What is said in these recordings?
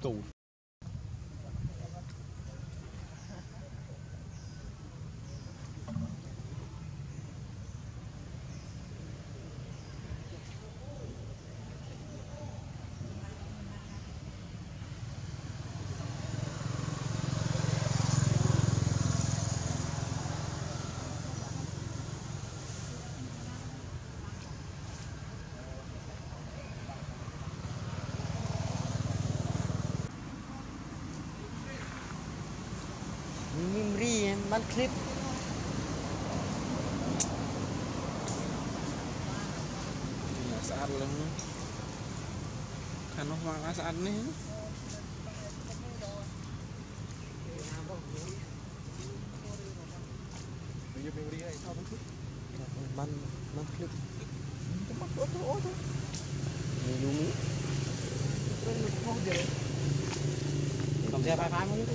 stor man klebt. saat lemu kan saat nih man man klip minum kamu? Siapa kamu itu?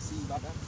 sim, dá pra...